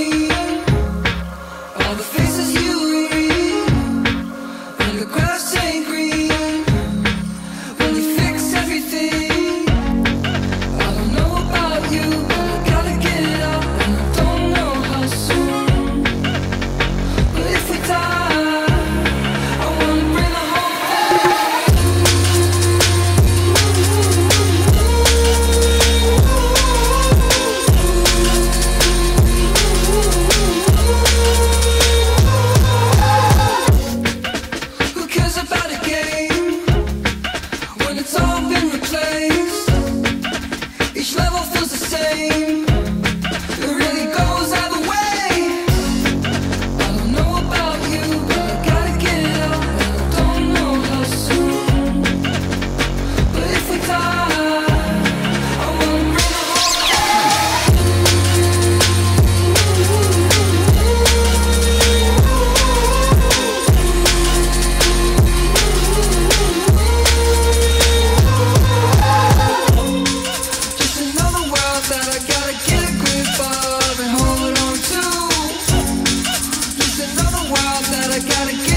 All the flame. I gotta